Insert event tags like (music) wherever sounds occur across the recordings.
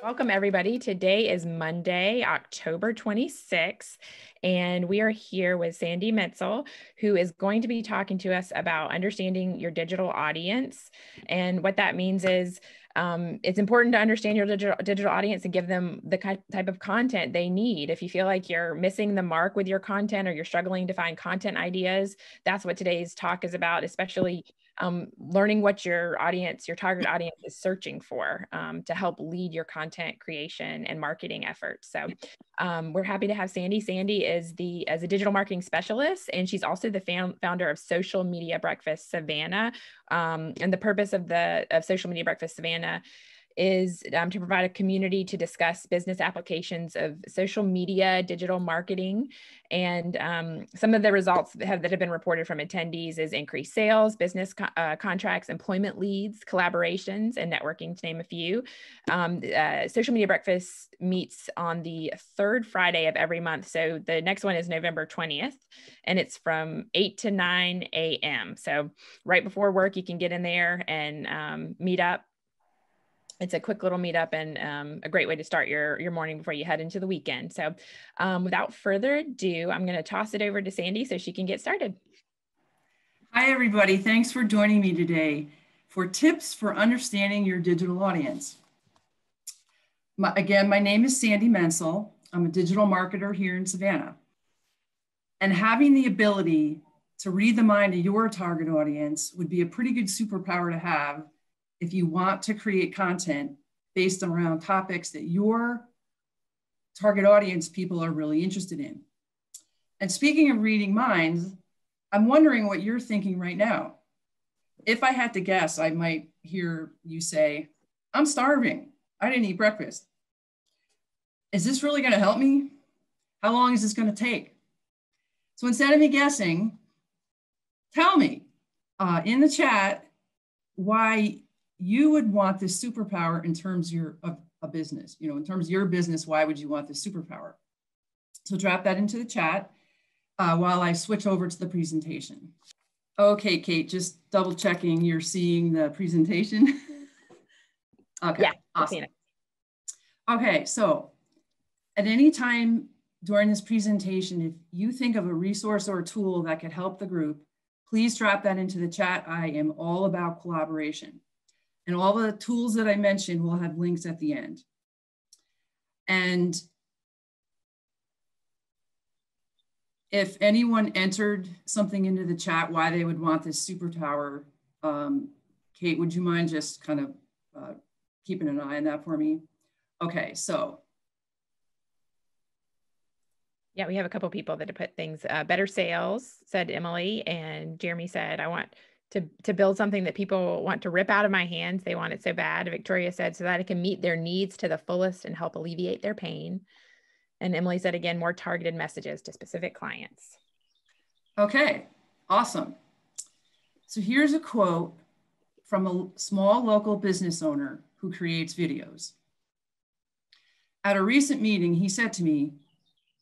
Welcome, everybody. Today is Monday, October 26th, and we are here with Sandy Mentzel, who is going to be talking to us about understanding your digital audience. And what that means is um, it's important to understand your digital, digital audience and give them the type of content they need. If you feel like you're missing the mark with your content or you're struggling to find content ideas, that's what today's talk is about, especially um, learning what your audience, your target audience is searching for um, to help lead your content creation and marketing efforts. So um, we're happy to have Sandy. Sandy is the as a digital marketing specialist, and she's also the fam- founder of Social Media Breakfast Savannah. Um, and the purpose of the of Social Media Breakfast Savannah is um, to provide a community to discuss business applications of social media, digital marketing, and um, some of the results that have, that have, been reported from attendees is increased sales, business co uh, contracts, employment leads, collaborations, and networking, to name a few. Um, uh, social Media Breakfast meets on the third Friday of every month. So the next one is November 20th, and it's from 8 to 9 a.m. So right before work, you can get in there and um, meet up it's a quick little meetup and um, a great way to start your, your morning before you head into the weekend. So um, without further ado, I'm going to toss it over to Sandy so she can get started. Hi, everybody. Thanks for joining me today for tips for understanding your digital audience. My, again, my name is Sandy Mentzel. I'm a digital marketer here in Savannah. And having the ability to read the mind of your target audience would be a pretty good superpower to have if you want to create content based around topics that your target audience people are really interested in. And speaking of reading minds, I'm wondering what you're thinking right now. If I had to guess, I might hear you say, I'm starving. I didn't eat breakfast. Is this really going to help me? How long is this going to take? So instead of me guessing, tell me uh, in the chat why you would want this superpower in terms of, your, of a business. You know, in terms of your business, why would you want this superpower? So drop that into the chat uh, while I switch over to the presentation. Okay, Kate, just double checking you're seeing the presentation. (laughs) okay, yeah, awesome. Okay, so at any time during this presentation, if you think of a resource or a tool that could help the group, please drop that into the chat. I am all about collaboration. And all the tools that I mentioned will have links at the end. And if anyone entered something into the chat why they would want this super tower, um, Kate, would you mind just kind of uh, keeping an eye on that for me? Okay, so. Yeah, we have a couple people that have put things, uh, better sales, said Emily, and Jeremy said, I want to to build something that people want to rip out of my hands. They want it so bad. Victoria said, so that it can meet their needs to the fullest and help alleviate their pain. And Emily said again, more targeted messages to specific clients. Okay, awesome. So here's a quote from a small local business owner who creates videos. At a recent meeting, he said to me,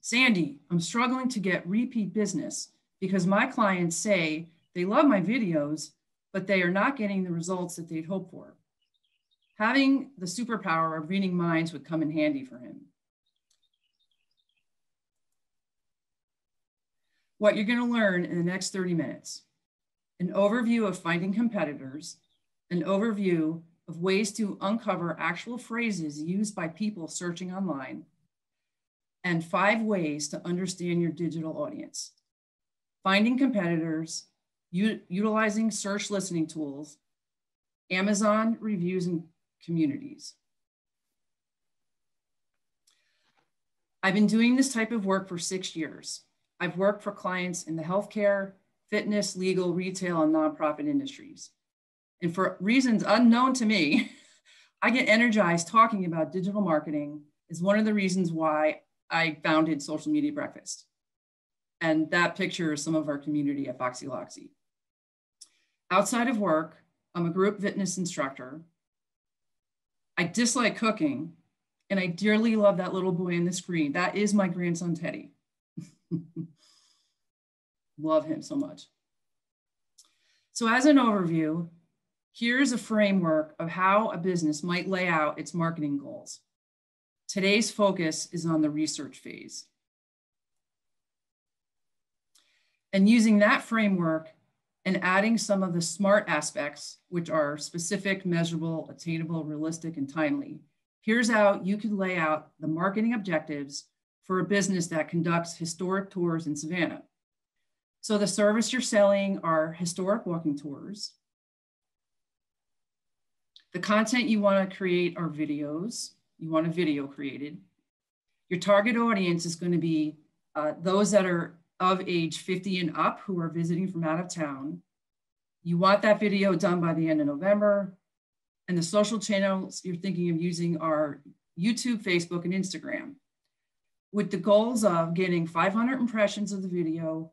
Sandy, I'm struggling to get repeat business because my clients say they love my videos, but they are not getting the results that they'd hope for. Having the superpower of reading minds would come in handy for him. What you're going to learn in the next 30 minutes an overview of finding competitors, an overview of ways to uncover actual phrases used by people searching online, and five ways to understand your digital audience. Finding competitors, utilizing search listening tools, Amazon reviews and communities. I've been doing this type of work for six years. I've worked for clients in the healthcare, fitness, legal, retail, and nonprofit industries. And for reasons unknown to me, (laughs) I get energized talking about digital marketing is one of the reasons why I founded Social Media Breakfast. And that picture is some of our community at Foxy Loxy. Outside of work, I'm a group fitness instructor. I dislike cooking, and I dearly love that little boy on the screen. That is my grandson, Teddy. (laughs) love him so much. So as an overview, here's a framework of how a business might lay out its marketing goals. Today's focus is on the research phase. And using that framework and adding some of the SMART aspects, which are specific, measurable, attainable, realistic, and timely, here's how you could lay out the marketing objectives for a business that conducts historic tours in Savannah. So the service you're selling are historic walking tours. The content you want to create are videos. You want a video created. Your target audience is going to be uh, those that are of age 50 and up who are visiting from out of town. You want that video done by the end of November. And the social channels you're thinking of using are YouTube, Facebook, and Instagram, with the goals of getting 500 impressions of the video,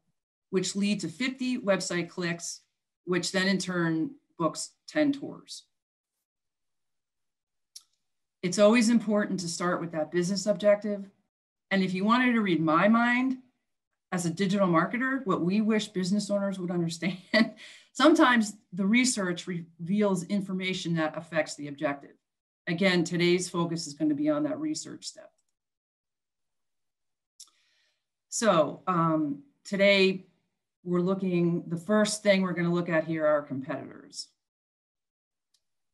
which lead to 50 website clicks, which then in turn books 10 tours. It's always important to start with that business objective. And if you wanted to read my mind, as a digital marketer, what we wish business owners would understand, (laughs) sometimes the research reveals information that affects the objective. Again, today's focus is going to be on that research step. So um, today we're looking, the first thing we're going to look at here are competitors.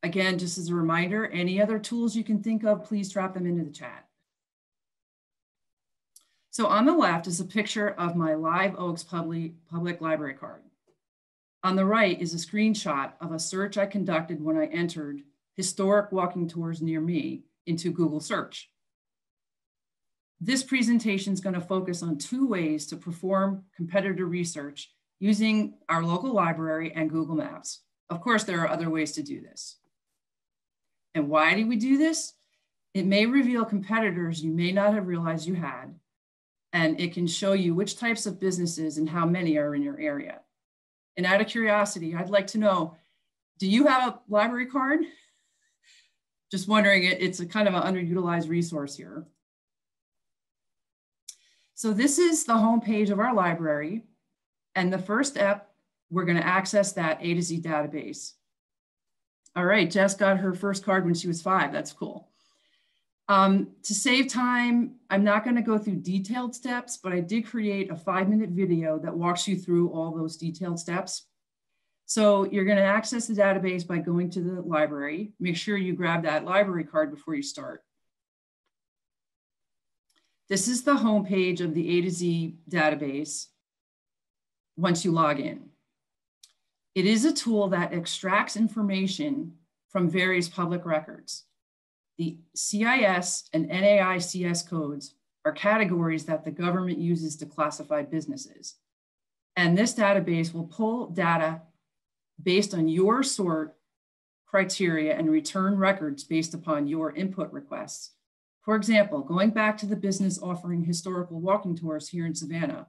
Again, just as a reminder, any other tools you can think of, please drop them into the chat. So on the left is a picture of my Live Oaks Public, Public Library card. On the right is a screenshot of a search I conducted when I entered historic walking tours near me into Google search. This presentation is going to focus on two ways to perform competitor research using our local library and Google Maps. Of course, there are other ways to do this. And why do we do this? It may reveal competitors you may not have realized you had, and it can show you which types of businesses and how many are in your area. And out of curiosity, I'd like to know, do you have a library card? Just wondering, it's a kind of an underutilized resource here. So this is the homepage of our library. And the first step, we're gonna access that A to Z database. All right, Jess got her first card when she was five, that's cool. Um, to save time, I'm not going to go through detailed steps, but I did create a five minute video that walks you through all those detailed steps. So you're going to access the database by going to the library. Make sure you grab that library card before you start. This is the homepage of the A to Z database once you log in. It is a tool that extracts information from various public records. The CIS and NAICS codes are categories that the government uses to classify businesses. And this database will pull data based on your sort criteria and return records based upon your input requests. For example, going back to the business offering historical walking tours here in Savannah,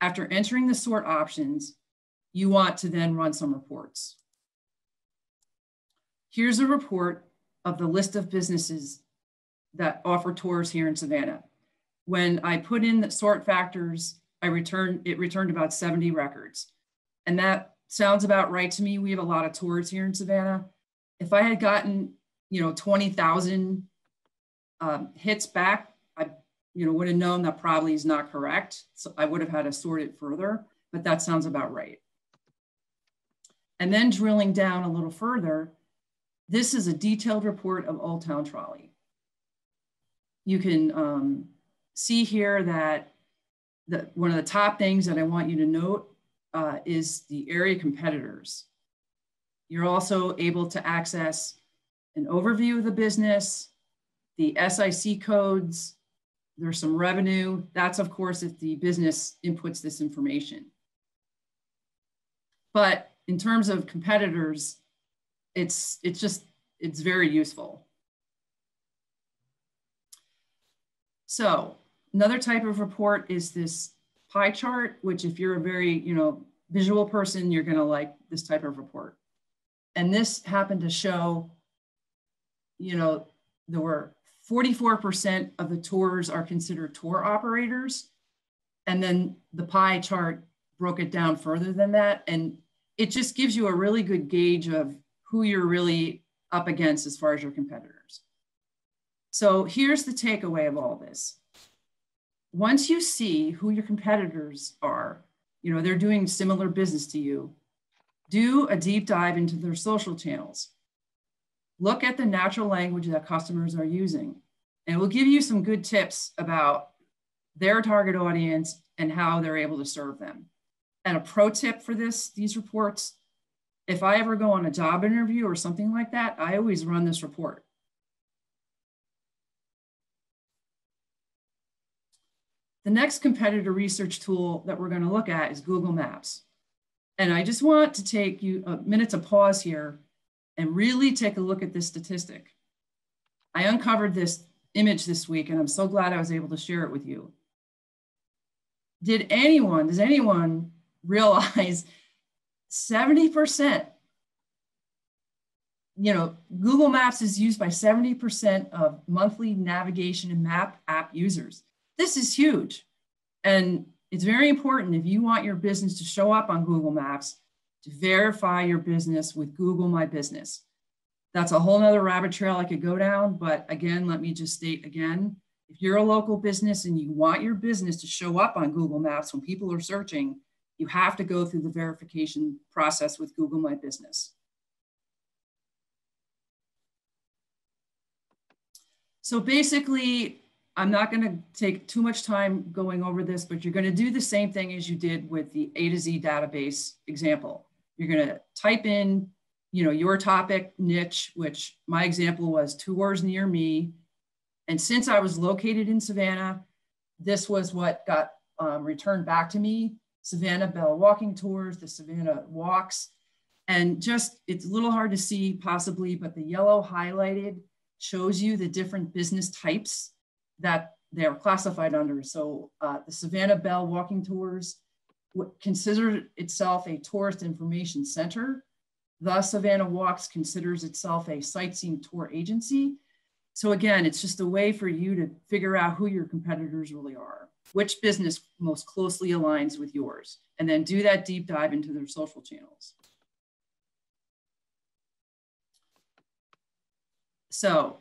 after entering the sort options, you want to then run some reports. Here's a report of the list of businesses that offer tours here in Savannah. When I put in the sort factors, I returned, it returned about 70 records. And that sounds about right to me. We have a lot of tours here in Savannah. If I had gotten, you know, 20,000 um, hits back, I, you know, would have known that probably is not correct. So I would have had to sort it further, but that sounds about right. And then drilling down a little further, this is a detailed report of Old Town Trolley. You can um, see here that the, one of the top things that I want you to note uh, is the area competitors. You're also able to access an overview of the business, the SIC codes, there's some revenue. That's of course if the business inputs this information. But in terms of competitors, it's it's just it's very useful. So another type of report is this pie chart, which if you're a very you know visual person, you're gonna like this type of report. And this happened to show, you know, there were 44% of the tours are considered tour operators. And then the pie chart broke it down further than that. And it just gives you a really good gauge of who you're really up against as far as your competitors. So here's the takeaway of all this. Once you see who your competitors are, you know, they're doing similar business to you, do a deep dive into their social channels. Look at the natural language that customers are using, and it will give you some good tips about their target audience and how they're able to serve them. And a pro tip for this, these reports, if I ever go on a job interview or something like that, I always run this report. The next competitor research tool that we're going to look at is Google Maps. And I just want to take you a minute to pause here and really take a look at this statistic. I uncovered this image this week and I'm so glad I was able to share it with you. Did anyone, does anyone realize 70%, you know, Google Maps is used by 70% of monthly navigation and map app users. This is huge. And it's very important if you want your business to show up on Google Maps to verify your business with Google My Business. That's a whole nother rabbit trail I could go down. But again, let me just state again, if you're a local business and you want your business to show up on Google Maps when people are searching, you have to go through the verification process with Google My Business. So basically, I'm not going to take too much time going over this, but you're going to do the same thing as you did with the A to Z database example. You're going to type in, you know, your topic niche, which my example was tours near me. And since I was located in Savannah, this was what got um, returned back to me Savannah Belle walking tours, the Savannah walks. And just, it's a little hard to see possibly, but the yellow highlighted shows you the different business types that they're classified under. So uh, the Savannah Belle walking tours consider itself a tourist information center. The Savannah Walks considers itself a sightseeing tour agency. So again, it's just a way for you to figure out who your competitors really are which business most closely aligns with yours, and then do that deep dive into their social channels. So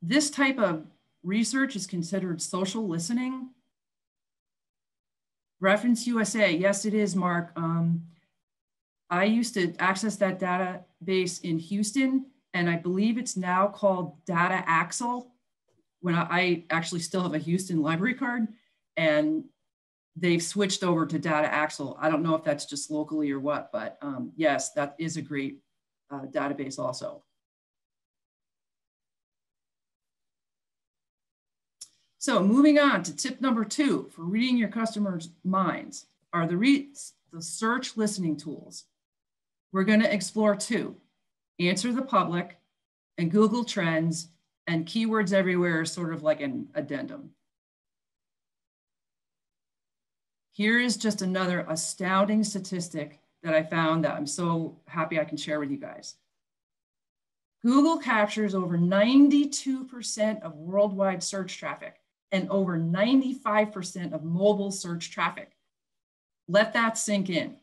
this type of research is considered social listening. Reference USA, yes, it is, Mark. Um, I used to access that database in Houston, and I believe it's now called Data Axle. When I, I actually still have a Houston library card, and they've switched over to Data Axle. I don't know if that's just locally or what, but um, yes, that is a great uh, database also. So moving on to tip number two for reading your customers' minds are the, the search listening tools. We're gonna explore two, Answer the Public and Google Trends and keywords everywhere is sort of like an addendum. Here is just another astounding statistic that I found that I'm so happy I can share with you guys. Google captures over 92% of worldwide search traffic and over 95% of mobile search traffic. Let that sink in.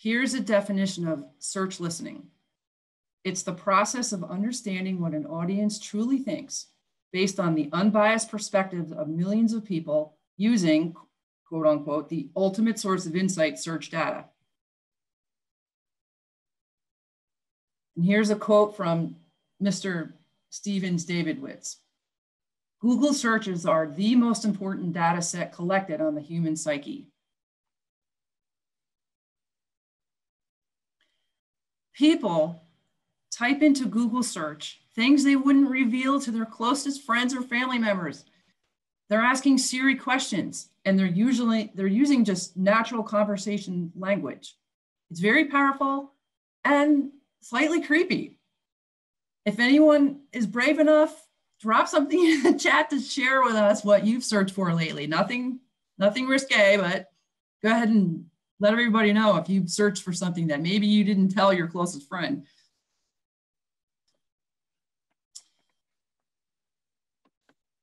Here's a definition of search listening. It's the process of understanding what an audience truly thinks based on the unbiased perspectives of millions of people using, quote unquote, the ultimate source of insight search data. And here's a quote from Mr. Stephens-Davidowitz. Google searches are the most important data set collected on the human psyche. People type into Google search things they wouldn't reveal to their closest friends or family members. They're asking Siri questions and they're usually they're using just natural conversation language. It's very powerful and slightly creepy. If anyone is brave enough, drop something (laughs) in the chat to share with us what you've searched for lately. Nothing nothing risque, but go ahead and let everybody know if you've searched for something that maybe you didn't tell your closest friend.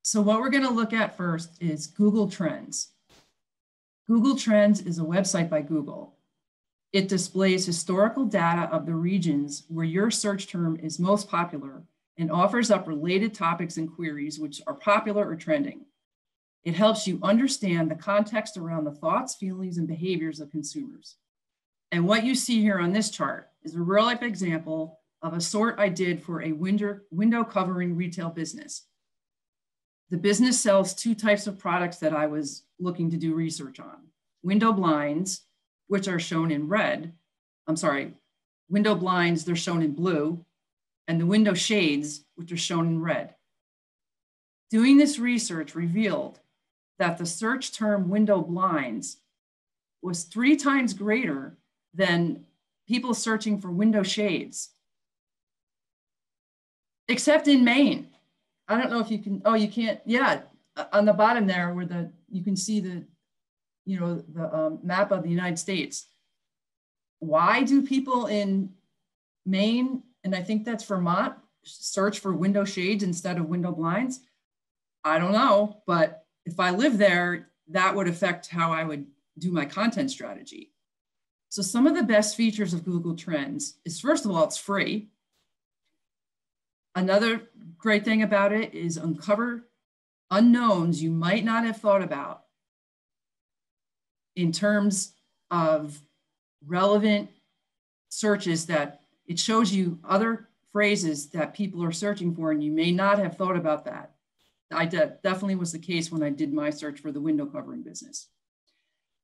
So what we're gonna look at first is Google Trends. Google Trends is a website by Google. It displays historical data of the regions where your search term is most popular and offers up related topics and queries which are popular or trending. It helps you understand the context around the thoughts, feelings, and behaviors of consumers. And what you see here on this chart is a real life example of a sort I did for a window, window covering retail business. The business sells two types of products that I was looking to do research on. Window blinds, which are shown in red. I'm sorry, window blinds, they're shown in blue, and the window shades, which are shown in red. Doing this research revealed that the search term window blinds was three times greater than people searching for window shades, except in Maine. I don't know if you can, oh, you can't, yeah, on the bottom there where the, you can see the, you know, the um, map of the United States. Why do people in Maine, and I think that's Vermont, search for window shades instead of window blinds? I don't know, but if I live there, that would affect how I would do my content strategy. So some of the best features of Google Trends is first of all, it's free. Another great thing about it is uncover unknowns you might not have thought about in terms of relevant searches that it shows you other phrases that people are searching for and you may not have thought about that. I de definitely was the case when I did my search for the window covering business.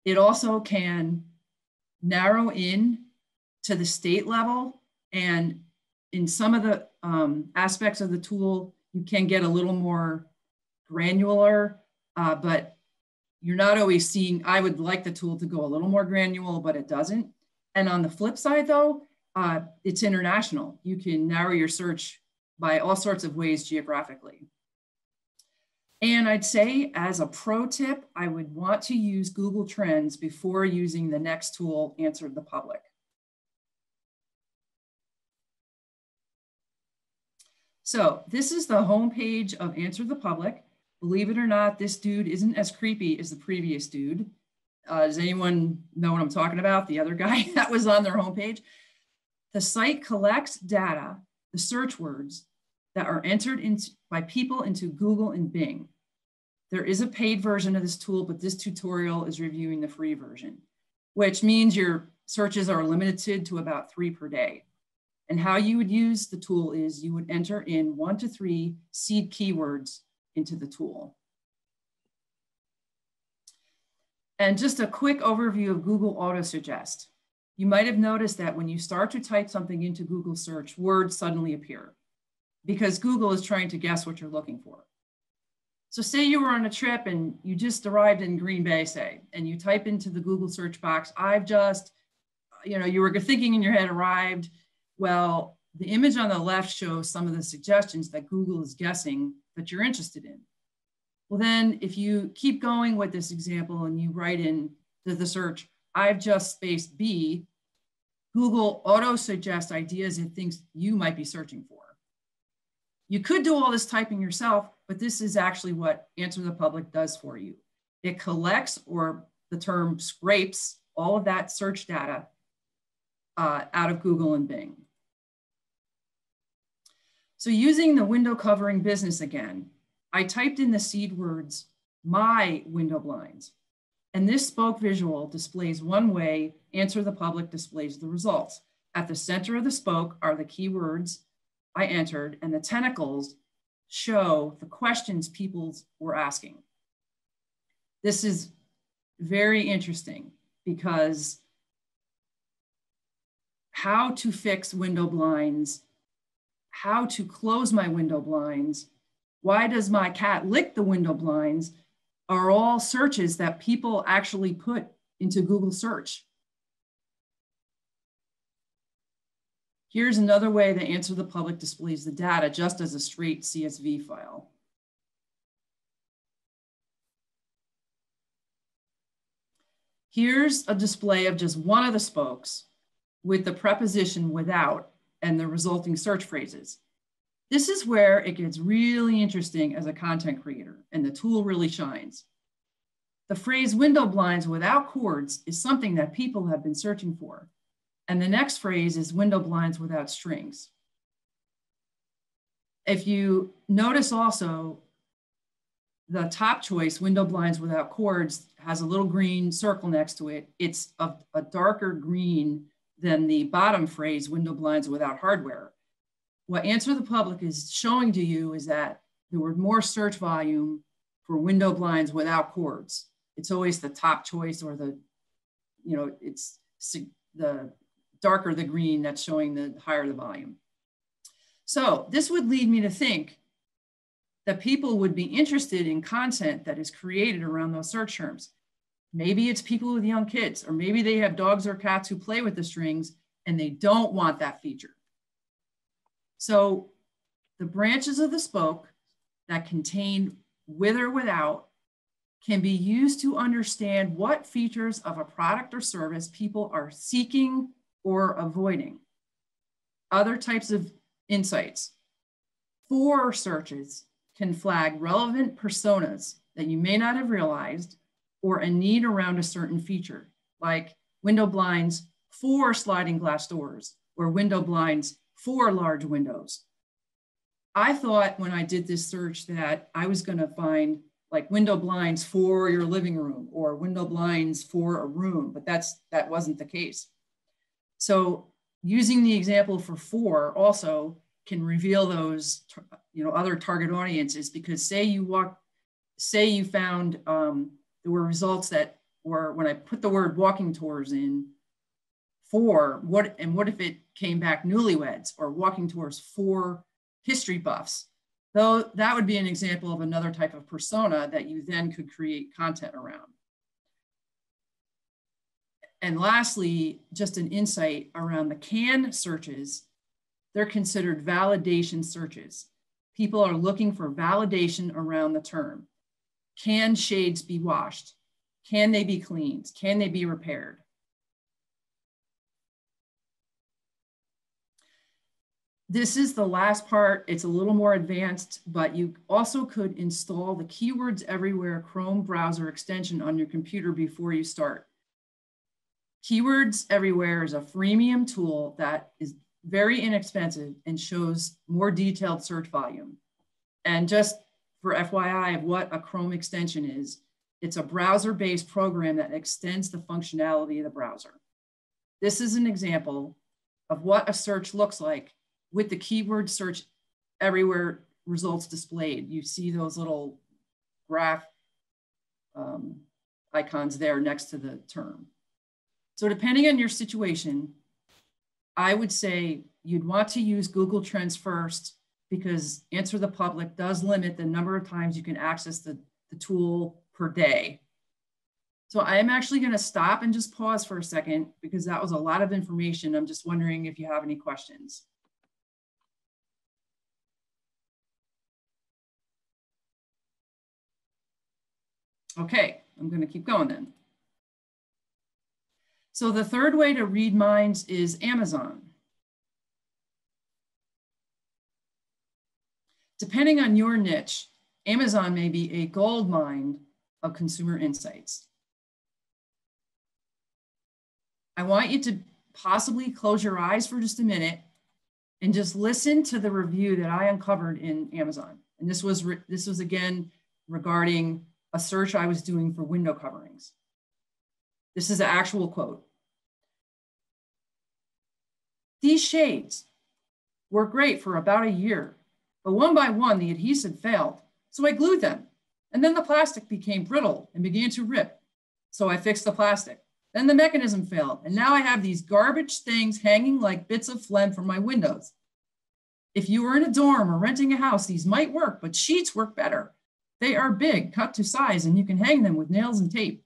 It also can narrow in to the state level. And in some of the um, aspects of the tool, you can get a little more granular, uh, but you're not always seeing, I would like the tool to go a little more granular, but it doesn't. And on the flip side though, uh, it's international. You can narrow your search by all sorts of ways geographically. And I'd say as a pro tip, I would want to use Google Trends before using the next tool, Answer the Public. So this is the homepage of Answer the Public. Believe it or not, this dude isn't as creepy as the previous dude. Uh, does anyone know what I'm talking about? The other guy (laughs) that was on their homepage. The site collects data, the search words, that are entered in by people into Google and Bing. There is a paid version of this tool, but this tutorial is reviewing the free version, which means your searches are limited to about three per day. And how you would use the tool is you would enter in one to three seed keywords into the tool. And just a quick overview of Google Auto Suggest. You might have noticed that when you start to type something into Google search, words suddenly appear because Google is trying to guess what you're looking for. So say you were on a trip and you just arrived in Green Bay, say, and you type into the Google search box, I've just, you know, you were thinking in your head arrived. Well, the image on the left shows some of the suggestions that Google is guessing that you're interested in. Well, then if you keep going with this example and you write in to the search, I've just spaced B, Google auto suggests ideas it thinks you might be searching for. You could do all this typing yourself, but this is actually what Answer the Public does for you. It collects, or the term scrapes, all of that search data uh, out of Google and Bing. So using the window covering business again, I typed in the seed words, my window blinds. And this spoke visual displays one way, Answer the Public displays the results. At the center of the spoke are the keywords I entered, and the tentacles show the questions people were asking. This is very interesting because how to fix window blinds, how to close my window blinds, why does my cat lick the window blinds are all searches that people actually put into Google search. Here's another way that Answer the Public displays the data just as a straight CSV file. Here's a display of just one of the spokes with the preposition without and the resulting search phrases. This is where it gets really interesting as a content creator and the tool really shines. The phrase window blinds without cords is something that people have been searching for And the next phrase is window blinds without strings. If you notice also, the top choice, window blinds without cords, has a little green circle next to it. It's a, a darker green than the bottom phrase, window blinds without hardware. What Answer the Public is showing to you is that there were more search volume for window blinds without cords. It's always the top choice or the, you know, it's the darker the green that's showing the higher the volume. So this would lead me to think that people would be interested in content that is created around those search terms. Maybe it's people with young kids, or maybe they have dogs or cats who play with the strings and they don't want that feature. So the branches of the spoke that contain with or without can be used to understand what features of a product or service people are seeking or avoiding. Other types of insights. For searches can flag relevant personas that you may not have realized or a need around a certain feature, like window blinds for sliding glass doors or window blinds for large windows. I thought when I did this search that I was going to find like window blinds for your living room or window blinds for a room, but that's that wasn't the case. So using the example for four also can reveal those you know other target audiences because say you walk say you found um, there were results that were when I put the word walking tours in for what and what if it came back newlyweds or walking tours for history buffs? Though that would be an example of another type of persona that you then could create content around. And lastly just an insight around the can searches. They're considered validation searches. People are looking for validation around the term can shades be washed can they be cleaned? Can they be repaired? This is the last part. It's a little more advanced, but you also could install the Keywords Everywhere Chrome browser extension on your computer before you start. Keywords Everywhere is a freemium tool that is very inexpensive and shows more detailed search volume. And just for FYI of what a Chrome extension is, it's a browser-based program that extends the functionality of the browser. This is an example of what a search looks like with the keyword search everywhere results displayed. You see those little graph um, icons there next to the term. So depending on your situation, I would say you'd want to use Google Trends first because Answer the Public does limit the number of times you can access the, the tool per day. So I am actually going to stop and just pause for a second because that was a lot of information. I'm just wondering if you have any questions. Okay, I'm going to keep going then. So the third way to read minds is Amazon. Depending on your niche, Amazon may be a gold mine of consumer insights. I want you to possibly close your eyes for just a minute and just listen to the review that I uncovered in Amazon. And this was, this was again regarding a search I was doing for window coverings. This is an actual quote. These shades were great for about a year, but one by one, the adhesive failed. So I glued them and then the plastic became brittle and began to rip. So I fixed the plastic. Then the mechanism failed. And now I have these garbage things hanging like bits of phlegm from my windows. If you were in a dorm or renting a house, these might work, but sheets work better. They are big, cut to size, and you can hang them with nails and tape.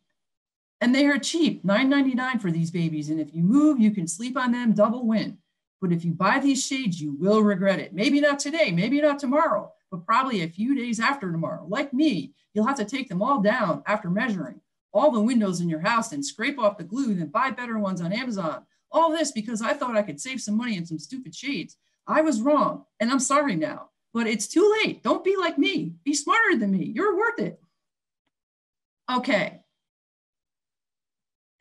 And they are cheap, $9.99 for these babies. And if you move, you can sleep on them double win. But if you buy these shades, you will regret it. Maybe not today, maybe not tomorrow, but probably a few days after tomorrow. Like me, you'll have to take them all down after measuring all the windows in your house and scrape off the glue, then buy better ones on Amazon. All this because I thought I could save some money in some stupid shades. I was wrong, and I'm sorry now, but it's too late. Don't be like me. Be smarter than me. You're worth it. Okay.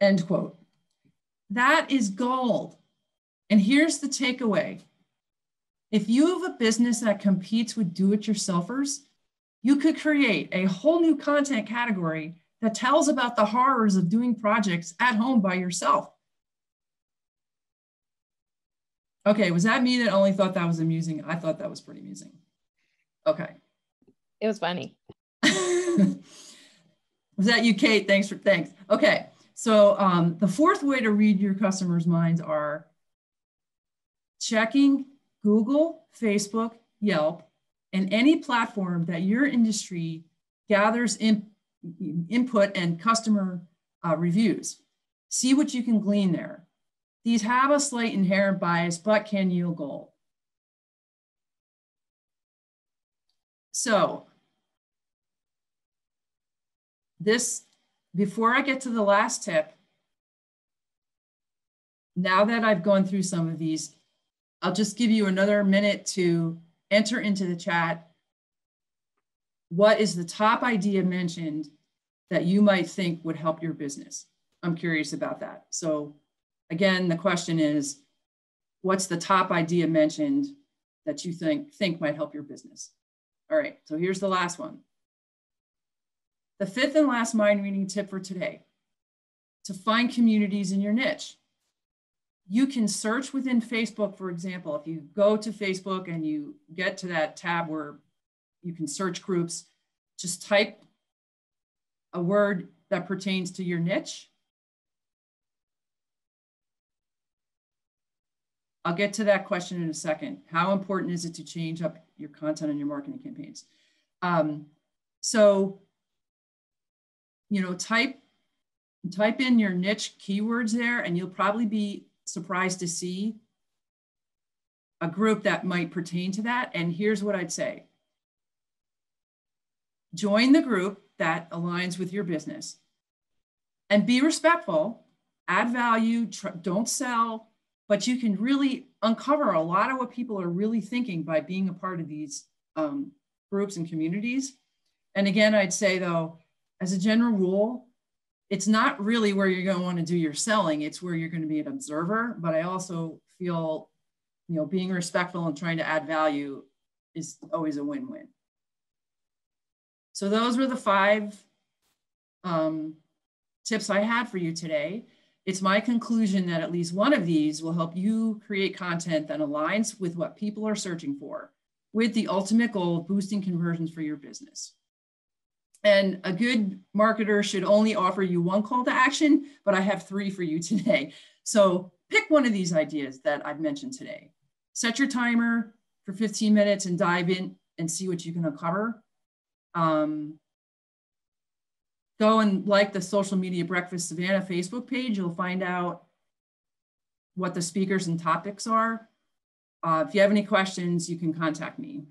End quote. That is gold. And here's the takeaway. If you have a business that competes with do-it-yourselfers, you could create a whole new content category that tells about the horrors of doing projects at home by yourself. Okay, was that me that only thought that was amusing? I thought that was pretty amusing. Okay. It was funny. (laughs) was that you, Kate? Thanks for thanks. Okay, so um, the fourth way to read your customers' minds are checking Google, Facebook, Yelp, and any platform that your industry gathers in, input and customer uh, reviews. See what you can glean there. These have a slight inherent bias, but can yield gold. So this, before I get to the last tip, now that I've gone through some of these, I'll just give you another minute to enter into the chat. What is the top idea mentioned that you might think would help your business? I'm curious about that. So again, the question is, what's the top idea mentioned that you think, think might help your business? All right, so here's the last one. The fifth and last mind reading tip for today, to find communities in your niche. You can search within Facebook, for example, if you go to Facebook and you get to that tab where you can search groups, just type a word that pertains to your niche I'll get to that question in a second. How important is it to change up your content and your marketing campaigns? Um, so, you know, type type in your niche keywords there, and you'll probably be surprised to see a group that might pertain to that. And here's what I'd say. Join the group that aligns with your business and be respectful, add value, don't sell, but you can really uncover a lot of what people are really thinking by being a part of these um, groups and communities. And again, I'd say though, as a general rule, it's not really where you're going to want to do your selling. It's where you're going to be an observer. But I also feel, you know, being respectful and trying to add value is always a win-win. So those were the five um, tips I had for you today. It's my conclusion that at least one of these will help you create content that aligns with what people are searching for, with the ultimate goal of boosting conversions for your business. And a good marketer should only offer you one call to action, but I have three for you (laughs) today. So pick one of these ideas that I've mentioned today. Set your timer for 15 minutes and dive in and see what you can uncover. Um, go and like the Social Media Breakfast Savannah Facebook page. You'll find out what the speakers and topics are. Uh, if you have any questions, you can contact me.